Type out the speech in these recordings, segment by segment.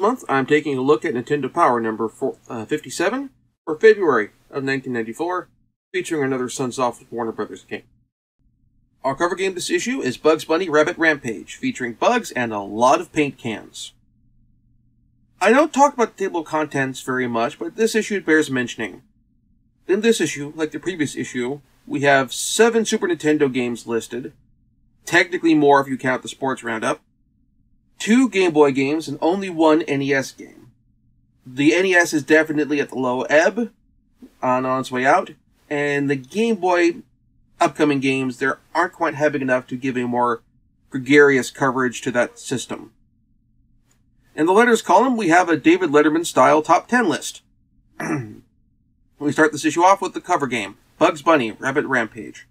Month, I'm taking a look at Nintendo Power number four, uh, 57 for February of 1994, featuring another Sunsoft Warner Brothers game. Our cover game this issue is Bugs Bunny Rabbit Rampage, featuring bugs and a lot of paint cans. I don't talk about the table of contents very much, but this issue bears mentioning. In this issue, like the previous issue, we have seven Super Nintendo games listed, technically more if you count the sports roundup, two Game Boy games, and only one NES game. The NES is definitely at the low ebb, on, on its way out, and the Game Boy upcoming games, there aren't quite heavy enough to give a more gregarious coverage to that system. In the letters column, we have a David Letterman style top 10 list. we start this issue off with the cover game, Bugs Bunny Rabbit Rampage.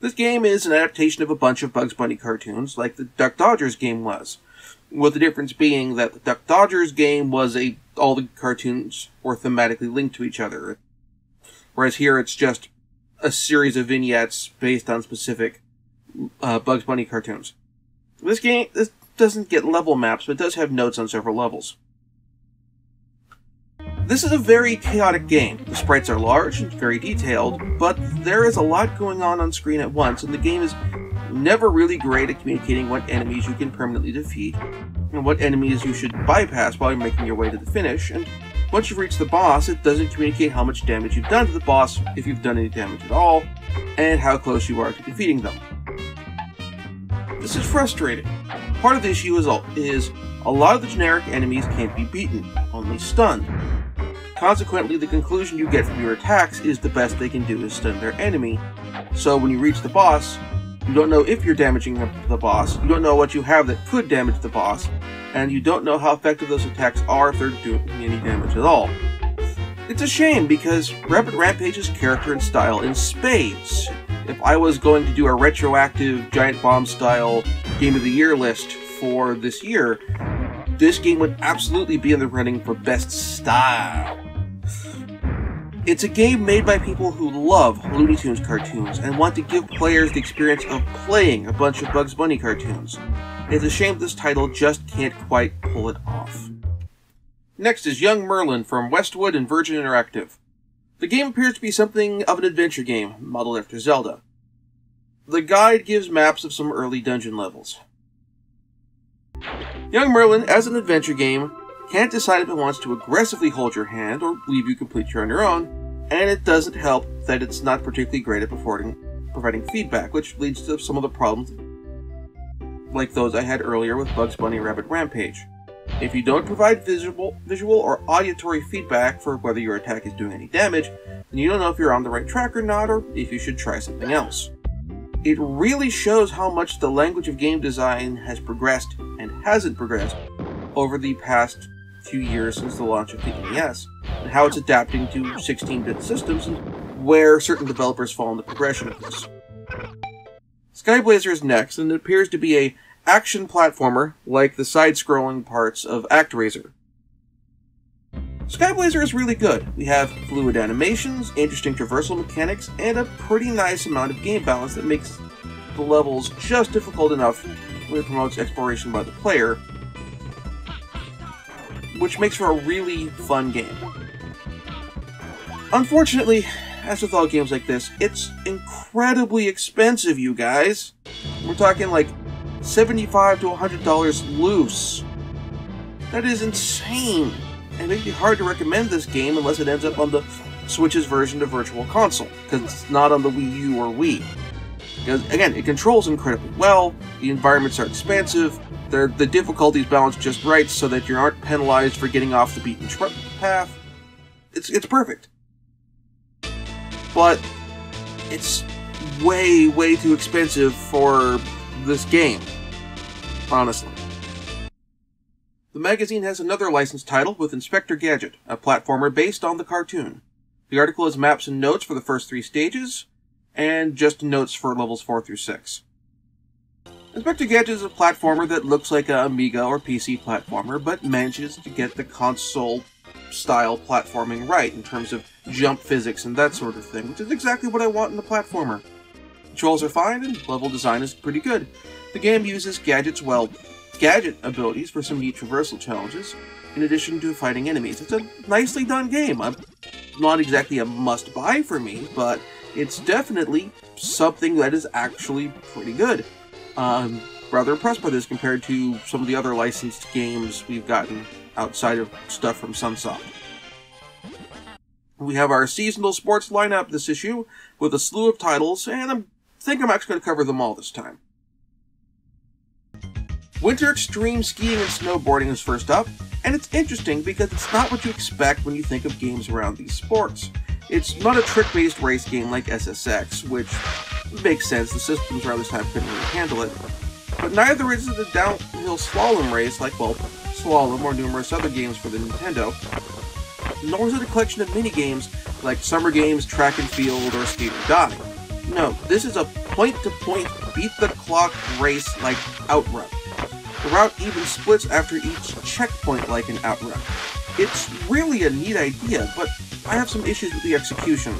This game is an adaptation of a bunch of Bugs Bunny cartoons, like the Duck Dodgers game was, with the difference being that the Duck Dodgers game was a all the cartoons were thematically linked to each other, whereas here it's just a series of vignettes based on specific uh, Bugs Bunny cartoons. This game this doesn't get level maps, but does have notes on several levels. This is a very chaotic game. The sprites are large and very detailed, but there is a lot going on on screen at once, and the game is never really great at communicating what enemies you can permanently defeat, and what enemies you should bypass while you're making your way to the finish, and once you've reached the boss, it doesn't communicate how much damage you've done to the boss, if you've done any damage at all, and how close you are to defeating them. This is frustrating. Part of the issue is, is a lot of the generic enemies can't be beaten, only stunned. Consequently, the conclusion you get from your attacks is the best they can do is stun their enemy. So when you reach the boss, you don't know if you're damaging the boss, you don't know what you have that could damage the boss, and you don't know how effective those attacks are if they're doing any damage at all. It's a shame because Rabbit Rampage's character and style in spades. If I was going to do a retroactive Giant Bomb style Game of the Year list for this year, this game would absolutely be in the running for best style. It's a game made by people who love Looney Tunes cartoons and want to give players the experience of playing a bunch of Bugs Bunny cartoons. It's a shame this title just can't quite pull it off. Next is Young Merlin from Westwood and Virgin Interactive. The game appears to be something of an adventure game, modeled after Zelda. The guide gives maps of some early dungeon levels. Young Merlin, as an adventure game, can't decide if it wants to aggressively hold your hand or leave you completely on your own, and it doesn't help that it's not particularly great at providing, providing feedback, which leads to some of the problems like those I had earlier with Bugs Bunny Rabbit Rampage. If you don't provide visual, visual or auditory feedback for whether your attack is doing any damage, then you don't know if you're on the right track or not, or if you should try something else. It really shows how much the language of game design has progressed and hasn't progressed over the past few years since the launch of the NES, and how it's adapting to 16-bit systems and where certain developers fall in the progression of this. Skyblazer is next, and it appears to be a action platformer like the side-scrolling parts of ActRaiser. Skyblazer is really good. We have fluid animations, interesting traversal mechanics, and a pretty nice amount of game balance that makes the levels just difficult enough when it promotes exploration by the player, which makes for a really fun game. Unfortunately, as with all games like this, it's incredibly expensive, you guys. We're talking like 75 to $100 loose. That is insane. And it may be hard to recommend this game unless it ends up on the Switch's version of Virtual Console, because it's not on the Wii U or Wii. Because, again, it controls incredibly well, the environments are expansive, the difficulty is balanced just right so that you aren't penalized for getting off the beaten path. It's, it's perfect but it's way, way too expensive for this game. Honestly. The magazine has another licensed title with Inspector Gadget, a platformer based on the cartoon. The article has maps and notes for the first three stages, and just notes for levels 4 through 6. Inspector Gadget is a platformer that looks like an Amiga or PC platformer, but manages to get the console style platforming right in terms of jump physics and that sort of thing, which is exactly what I want in a platformer. Controls are fine and level design is pretty good. The game uses Gadget's, well, gadget abilities for some neat traversal challenges, in addition to fighting enemies. It's a nicely done game. I'm not exactly a must-buy for me, but it's definitely something that is actually pretty good. Um, rather impressed by this compared to some of the other licensed games we've gotten outside of stuff from Sunsoft. We have our seasonal sports lineup this issue with a slew of titles, and I think I'm actually going to cover them all this time. Winter extreme skiing and snowboarding is first up, and it's interesting because it's not what you expect when you think of games around these sports. It's not a trick-based race game like SSX, which makes sense, the systems around this time couldn't really handle it. But neither is it a downhill slalom race like, well, Slalom or numerous other games for the Nintendo, nor is it a collection of mini-games like Summer Games, Track and Field, or Skate or Die. No, this is a point-to-point, beat-the-clock race like Outrun. The route even splits after each checkpoint like an Outrun. It's really a neat idea, but I have some issues with the execution.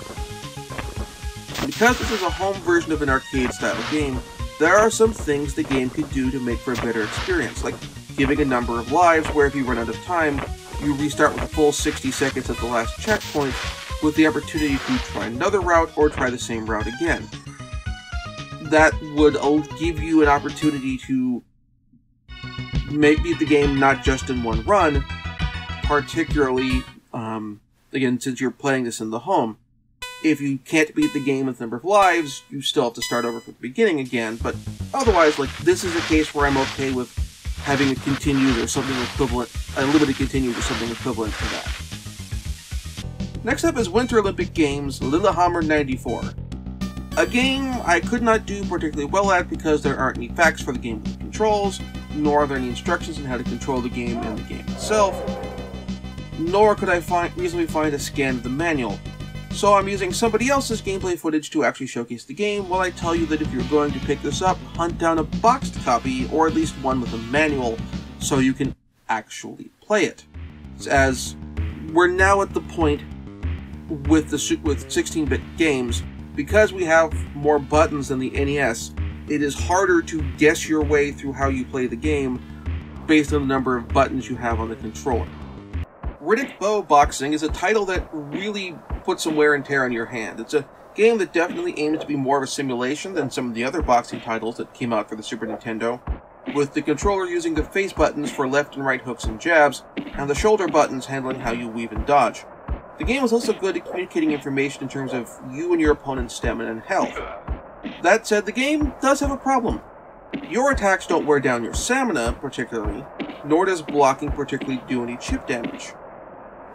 Because this is a home version of an arcade-style game, there are some things the game could do to make for a better experience, like giving a number of lives where if you run out of time, you restart with a full 60 seconds at the last checkpoint, with the opportunity to try another route or try the same route again. That would give you an opportunity to make beat the game not just in one run, particularly, um, again, since you're playing this in the home. If you can't beat the game with number of lives, you still have to start over from the beginning again, but otherwise, like, this is a case where I'm okay with having a continued or something equivalent, a limited continued or something equivalent to that. Next up is Winter Olympic Games Lillehammer 94. A game I could not do particularly well at because there aren't any FAQs for the game the controls, nor are there any instructions on how to control the game and the game itself, nor could I find, reasonably find a scan of the manual. So I'm using somebody else's gameplay footage to actually showcase the game while I tell you that if you're going to pick this up, hunt down a boxed copy or at least one with a manual so you can actually play it. As we're now at the point with the with 16-bit games because we have more buttons than the NES, it is harder to guess your way through how you play the game based on the number of buttons you have on the controller. Riddick Bowe Boxing is a title that really puts some wear and tear on your hand. It's a game that definitely aims to be more of a simulation than some of the other boxing titles that came out for the Super Nintendo, with the controller using the face buttons for left and right hooks and jabs, and the shoulder buttons handling how you weave and dodge. The game is also good at communicating information in terms of you and your opponent's stamina and health. That said, the game does have a problem. Your attacks don't wear down your stamina, particularly, nor does blocking particularly do any chip damage.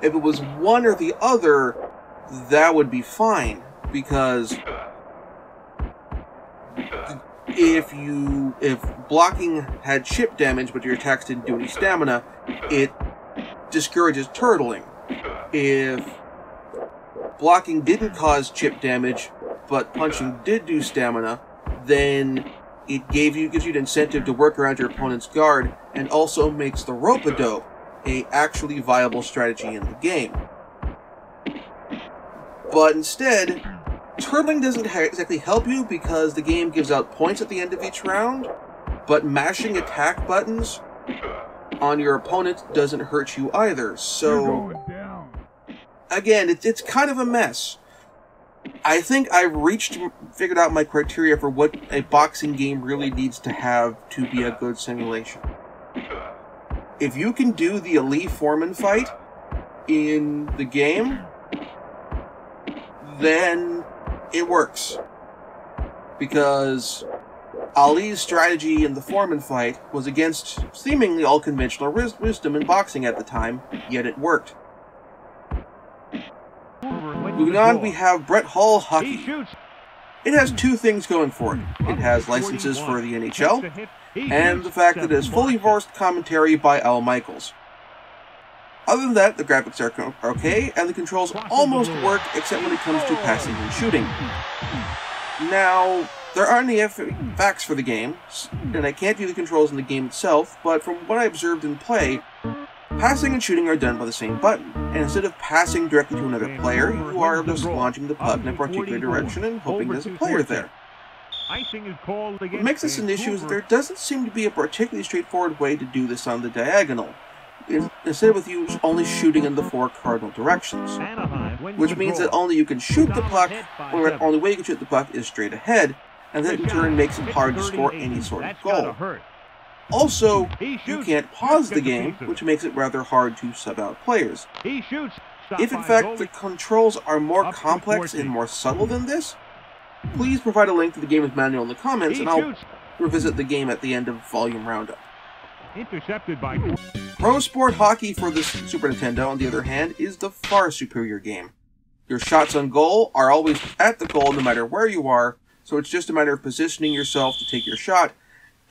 If it was one or the other, that would be fine because if you if blocking had chip damage but your attacks didn't do any stamina, it discourages turtling. If blocking didn't cause chip damage but punching did do stamina, then it gave you gives you an incentive to work around your opponent's guard and also makes the rope a dope a actually viable strategy in the game. But instead, turtling doesn't exactly help you because the game gives out points at the end of each round, but mashing attack buttons on your opponent doesn't hurt you either. So, again, it, it's kind of a mess. I think I've reached, figured out my criteria for what a boxing game really needs to have to be a good simulation if you can do the Ali Foreman fight in the game, then it works. Because Ali's strategy in the Foreman fight was against seemingly all conventional wisdom in boxing at the time, yet it worked. Moving on, we have Brett Hull Hockey. It has two things going for it. It has licenses for the NHL, and the fact that it is fully voiced commentary by Al Michaels. Other than that, the graphics are okay, and the controls almost work except when it comes to passing and shooting. Now, there aren't any FAQs for the game, and I can't view the controls in the game itself, but from what I observed in play, passing and shooting are done by the same button, and instead of passing directly to another player, you are just launching the puck in a particular direction and hoping there's a player there. What makes this an issue is that there doesn't seem to be a particularly straightforward way to do this on the diagonal. instead with you only shooting in the four cardinal directions. Which means that only you can shoot the puck, or the only way you can shoot the puck is straight ahead, and that in turn makes it hard to score any sort of goal. Also, you can't pause the game, which makes it rather hard to sub out players. If in fact the controls are more complex and more subtle than this, please provide a link to the game's manual in the comments and I'll revisit the game at the end of Volume Roundup. Intercepted by Pro Sport Hockey for the Super Nintendo, on the other hand, is the far superior game. Your shots on goal are always at the goal no matter where you are, so it's just a matter of positioning yourself to take your shot,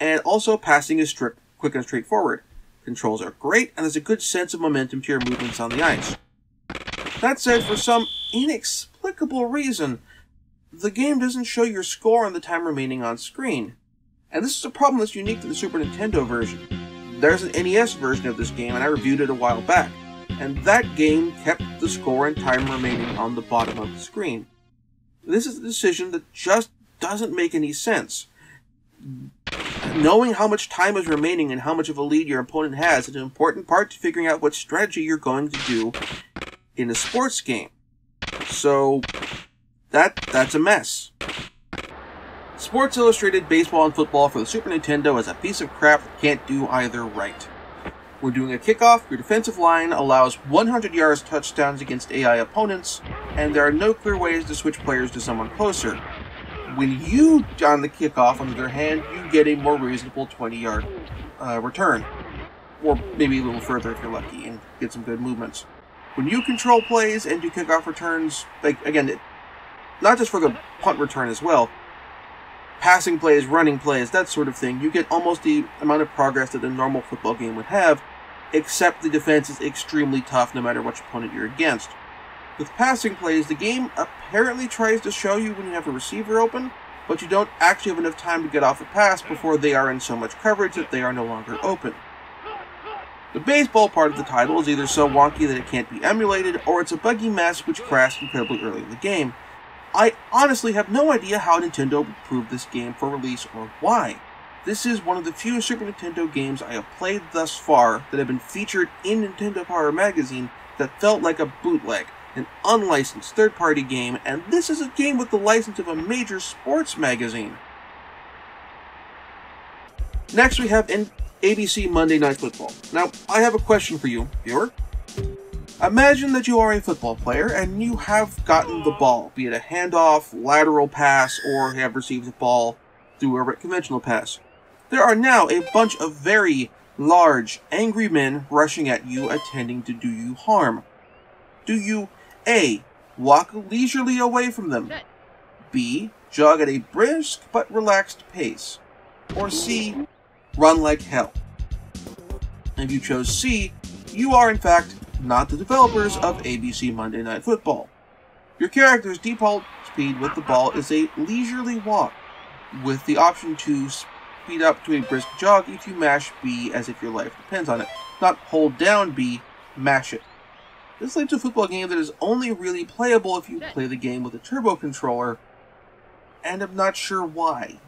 and also passing is strict, quick and straightforward. Controls are great, and there's a good sense of momentum to your movements on the ice. That said, for some inexplicable reason, the game doesn't show your score and the time remaining on screen. And this is a problem that's unique to the Super Nintendo version. There's an NES version of this game, and I reviewed it a while back, and that game kept the score and time remaining on the bottom of the screen. This is a decision that just doesn't make any sense. Knowing how much time is remaining and how much of a lead your opponent has is an important part to figuring out what strategy you're going to do in a sports game. So that that's a mess. Sports Illustrated Baseball and Football for the Super Nintendo is a piece of crap that can't do either right. We're doing a kickoff, your defensive line allows 100 yards touchdowns against AI opponents, and there are no clear ways to switch players to someone closer. When you, on the kickoff, on the other hand, you get a more reasonable 20 yard uh, return. Or maybe a little further if you're lucky and get some good movements. When you control plays and do kickoff returns, like, again, not just for the punt return as well, passing plays, running plays, that sort of thing, you get almost the amount of progress that a normal football game would have, except the defense is extremely tough no matter which opponent you're against. With passing plays, the game apparently tries to show you when you have a receiver open, but you don't actually have enough time to get off a pass before they are in so much coverage that they are no longer open. The baseball part of the title is either so wonky that it can't be emulated, or it's a buggy mess which crashed incredibly early in the game, I honestly have no idea how Nintendo approved this game for release or why. This is one of the few Super Nintendo games I have played thus far that have been featured in Nintendo Power Magazine that felt like a bootleg, an unlicensed third party game, and this is a game with the license of a major sports magazine. Next, we have in ABC Monday Night Football. Now, I have a question for you, viewer. Imagine that you are a football player and you have gotten the ball, be it a handoff, lateral pass, or have received the ball through a conventional pass. There are now a bunch of very large, angry men rushing at you, attending to do you harm. Do you A. Walk leisurely away from them? B. Jog at a brisk but relaxed pace? Or C. Run like hell? If you chose C, you are in fact not the developers of ABC Monday Night Football. Your character's default speed with the ball is a leisurely walk, with the option to speed up to a brisk jog if you mash B as if your life depends on it. Not hold down B, mash it. This leads to a football game that is only really playable if you play the game with a turbo controller, and I'm not sure why.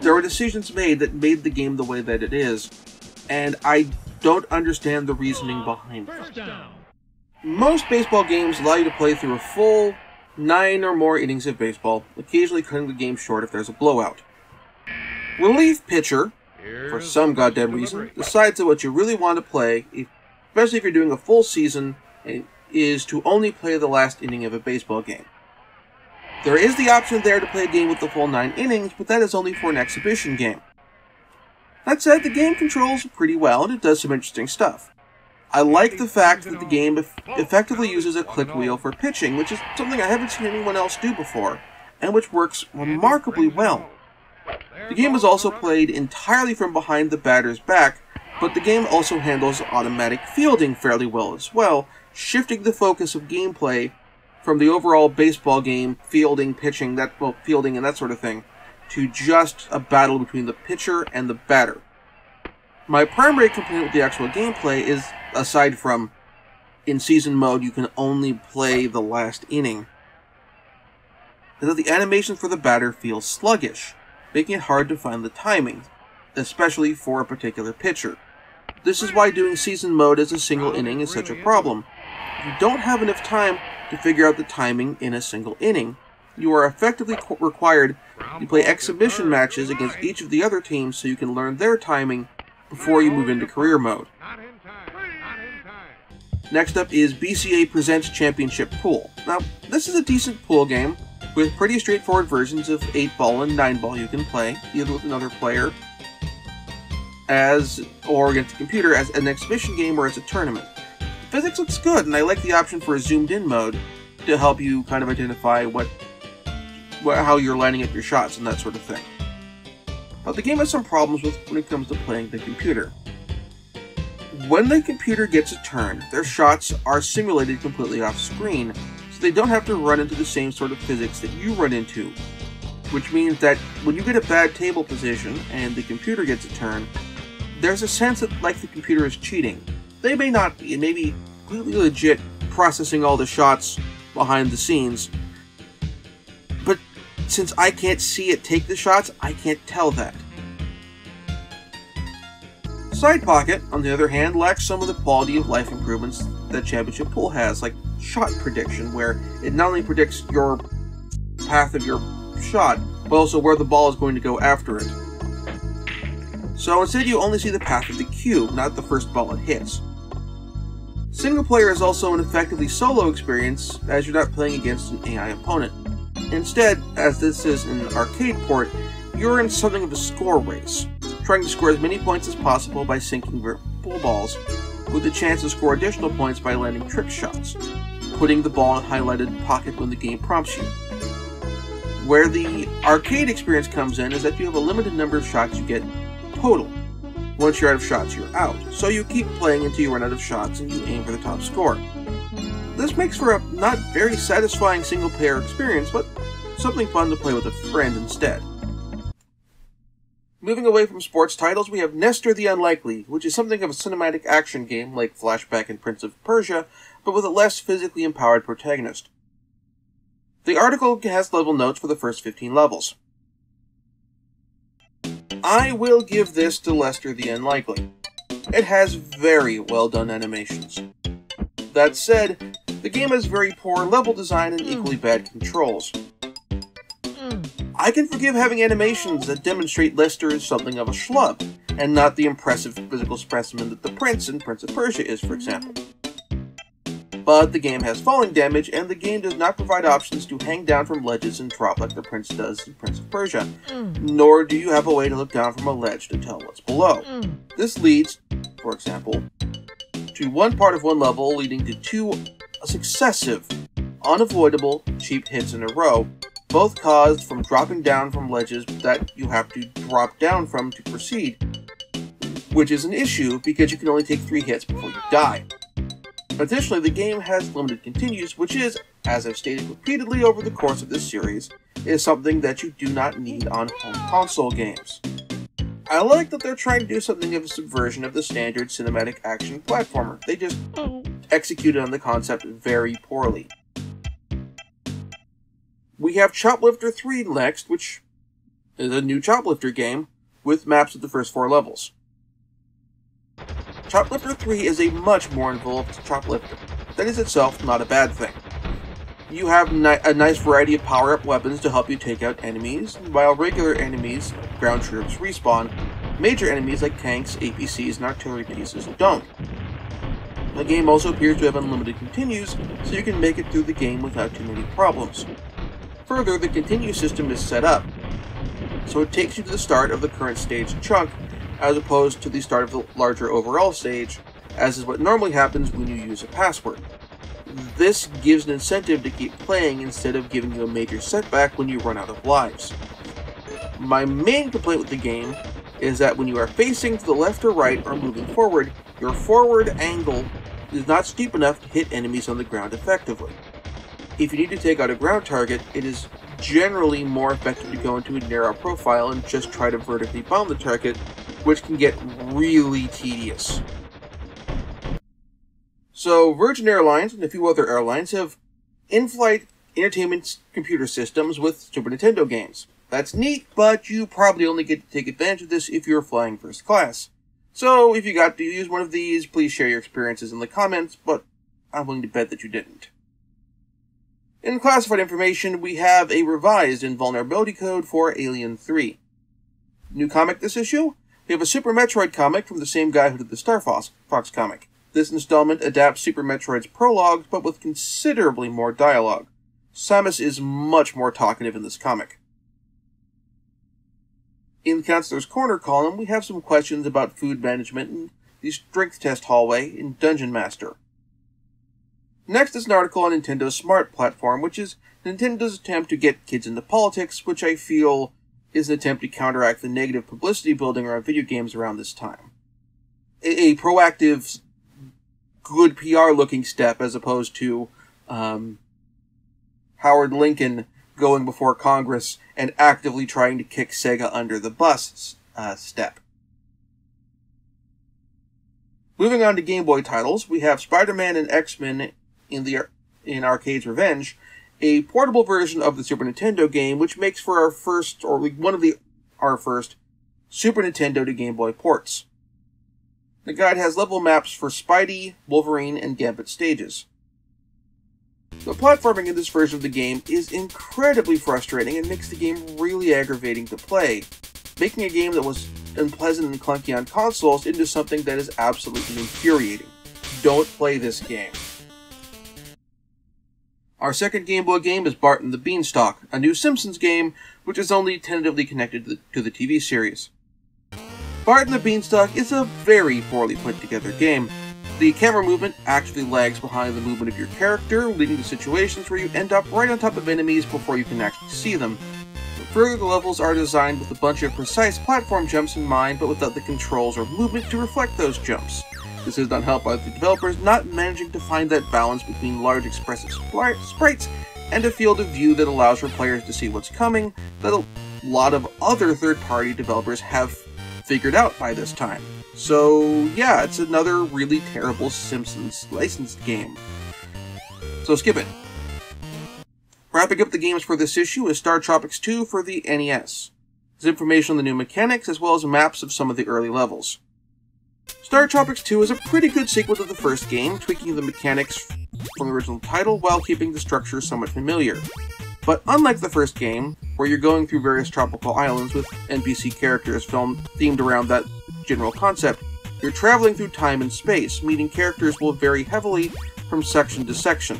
There were decisions made that made the game the way that it is, and I don't understand the reasoning behind it. Most baseball games allow you to play through a full nine or more innings of baseball, occasionally cutting the game short if there's a blowout. Relief pitcher, for some goddamn reason, decides that what you really want to play, especially if you're doing a full season, is to only play the last inning of a baseball game. There is the option there to play a game with the full nine innings, but that is only for an exhibition game. That said, the game controls pretty well and it does some interesting stuff. I like the fact that the game effectively uses a click wheel for pitching, which is something I haven't seen anyone else do before, and which works remarkably well. The game is also played entirely from behind the batter's back, but the game also handles automatic fielding fairly well as well, shifting the focus of gameplay from the overall baseball game, fielding, pitching, that well, fielding and that sort of thing, to just a battle between the pitcher and the batter. My primary complaint with the actual gameplay is, aside from in season mode you can only play the last inning, is that the animation for the batter feels sluggish, making it hard to find the timing, especially for a particular pitcher. This is why doing season mode as a single inning is such a problem. You don't have enough time to figure out the timing in a single inning. You are effectively required to play exhibition matches against each of the other teams so you can learn their timing before you move into career mode. Next up is BCA Presents Championship Pool. Now, this is a decent pool game with pretty straightforward versions of 8 ball and 9 ball you can play, either with another player as or against a computer as an exhibition game or as a tournament. Physics looks good, and I like the option for a zoomed in mode to help you kind of identify what, what how you're lining up your shots and that sort of thing. But the game has some problems with when it comes to playing the computer. When the computer gets a turn, their shots are simulated completely off screen, so they don't have to run into the same sort of physics that you run into. Which means that when you get a bad table position and the computer gets a turn, there's a sense that like the computer is cheating. They may not be, and maybe completely legit processing all the shots behind the scenes. But since I can't see it take the shots, I can't tell that. Side Pocket, on the other hand, lacks some of the quality of life improvements that Championship Pool has, like shot prediction, where it not only predicts your path of your shot, but also where the ball is going to go after it. So instead you only see the path of the cube, not the first ball it hits. Single player is also an effectively solo experience, as you're not playing against an AI opponent. Instead, as this is an arcade port, you're in something of a score race, trying to score as many points as possible by sinking bull balls, with the chance to score additional points by landing trick shots, putting the ball in a highlighted pocket when the game prompts you. Where the arcade experience comes in is that you have a limited number of shots you get total. Once you're out of shots, you're out. So you keep playing until you run out of shots and you aim for the top score. This makes for a not very satisfying single player experience, but something fun to play with a friend instead. Moving away from sports titles, we have Lester the Unlikely, which is something of a cinematic action game like Flashback and Prince of Persia, but with a less physically empowered protagonist. The article has level notes for the first 15 levels. I will give this to Lester the Unlikely. It has very well done animations. That said, the game has very poor level design and hmm. equally bad controls. Hmm. I can forgive having animations that demonstrate Lester is something of a schlub, and not the impressive physical specimen that the Prince in Prince of Persia is, for example but the game has falling damage, and the game does not provide options to hang down from ledges and drop like the prince does in Prince of Persia, mm. nor do you have a way to look down from a ledge to tell what's below. Mm. This leads, for example, to one part of one level leading to two successive, unavoidable, cheap hits in a row, both caused from dropping down from ledges that you have to drop down from to proceed, which is an issue because you can only take three hits before you die. Additionally, the game has limited continues, which is, as I've stated repeatedly over the course of this series, is something that you do not need on home console games. I like that they're trying to do something of a subversion of the standard cinematic action platformer. They just executed on the concept very poorly. We have Choplifter 3 next, which is a new Choplifter game with maps of the first four levels. Choplifter 3 is a much more involved Choplifter. That is itself not a bad thing. You have ni a nice variety of power-up weapons to help you take out enemies, while regular enemies, ground troops, respawn, major enemies like tanks, APCs, and artillery pieces don't. The game also appears to have unlimited continues, so you can make it through the game without too many problems. Further, the continue system is set up, so it takes you to the start of the current stage chunk as opposed to the start of the larger overall stage, as is what normally happens when you use a password. This gives an incentive to keep playing instead of giving you a major setback when you run out of lives. My main complaint with the game is that when you are facing to the left or right or moving forward, your forward angle is not steep enough to hit enemies on the ground effectively. If you need to take out a ground target, it is generally more effective to go into a narrow profile and just try to vertically bomb the target which can get really tedious. So, Virgin Airlines and a few other airlines have in flight entertainment computer systems with Super Nintendo games. That's neat, but you probably only get to take advantage of this if you're flying first class. So if you got to use one of these, please share your experiences in the comments, but I'm willing to bet that you didn't. In classified information, we have a revised invulnerability code for Alien 3. New comic this issue? We have a Super Metroid comic from the same guy who did the Star Fox, Fox comic. This installment adapts Super Metroid's prologue, but with considerably more dialogue. Samus is much more talkative in this comic. In the Counselor's Corner column, we have some questions about food management and the strength test hallway in Dungeon Master. Next is an article on Nintendo's Smart Platform, which is Nintendo's attempt to get kids into politics, which I feel is an attempt to counteract the negative publicity building around video games around this time. A, a proactive, good PR looking step as opposed to um, Howard Lincoln going before Congress and actively trying to kick Sega under the bus uh, step. Moving on to Game Boy titles, we have Spider-Man and X-Men in the in Arcade's Revenge, a portable version of the Super Nintendo game, which makes for our first, or one of the our first, Super Nintendo to Game Boy ports. The guide has level maps for Spidey, Wolverine, and Gambit stages. The platforming in this version of the game is incredibly frustrating and makes the game really aggravating to play, making a game that was unpleasant and clunky on consoles into something that is absolutely infuriating. Don't play this game. Our second Game Boy game is Bart and the Beanstalk, a new Simpsons game which is only tentatively connected to the, TV series. Bart and the Beanstalk is a very poorly put together game. The camera movement actually lags behind the movement of your character, leading to situations where you end up right on top of enemies before you can actually see them. Further, the levels are designed with a bunch of precise platform jumps in mind, but without the controls or movement to reflect those jumps. This is not helped by the developers not managing to find that balance between large expressive sprites and a field of view that allows for players to see what's coming that a lot of other third-party developers have figured out by this time. So yeah, it's another really terrible Simpsons licensed game. So skip it. Wrapping up the games for this issue is Star Tropics 2 for the NES. There's information on the new mechanics as well as maps of some of the early levels. Star Tropics 2 is a pretty good sequel to the first game, tweaking the mechanics from the original title while keeping the structure somewhat familiar. But unlike the first game, where you're going through various tropical islands with NPC characters filmed themed around that general concept, you're traveling through time and space, meaning characters will vary heavily from section to section.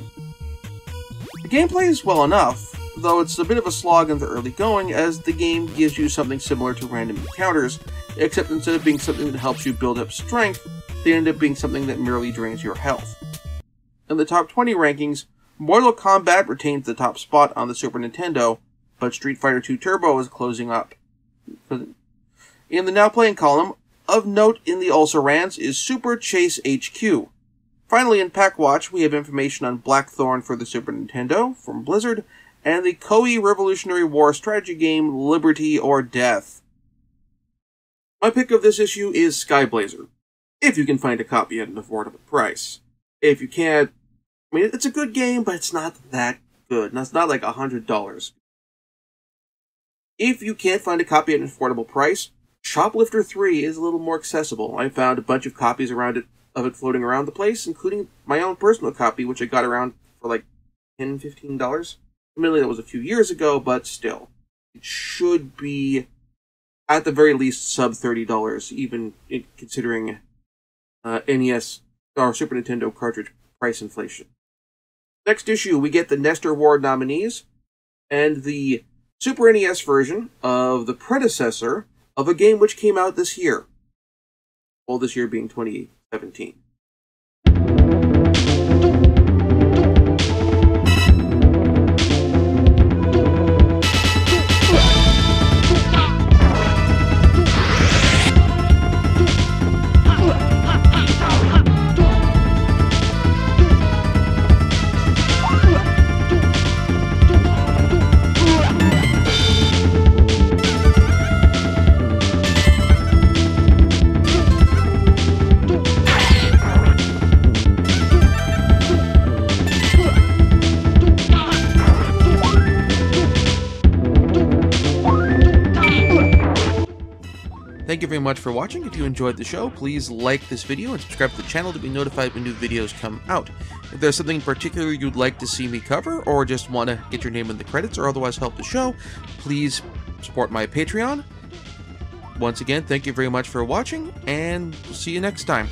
The gameplay is well enough, though it's a bit of a slog in the early going as the game gives you something similar to random encounters, except instead of being something that helps you build up strength, they end up being something that merely drains your health. In the top 20 rankings, Mortal Kombat retains the top spot on the Super Nintendo, but Street Fighter II Turbo is closing up. In the now playing column, of note in the also rans is Super Chase HQ. Finally, in Pak Watch, we have information on Blackthorne for the Super Nintendo from Blizzard and the Koei Revolutionary War strategy game Liberty or Death. My pick of this issue is Skyblazer, if you can find a copy at an affordable price. If you can't, I mean, it's a good game, but it's not that good. And it's not like a hundred dollars. If you can't find a copy at an affordable price, Choplifter 3 is a little more accessible. I found a bunch of copies around it of it floating around the place, including my own personal copy, which I got around for like $10, $15. Admittedly, that was a few years ago, but still. It should be at the very least sub thirty dollars, even considering uh, NES or Super Nintendo cartridge price inflation. Next issue, we get the Nester Award nominees and the Super NES version of the predecessor of a game which came out this year. Well, this year being 2017. Very much for watching. If you enjoyed the show, please like this video and subscribe to the channel to be notified when new videos come out. If there's something in particular you'd like to see me cover, or just want to get your name in the credits or otherwise help the show, please support my Patreon. Once again, thank you very much for watching, and see you next time.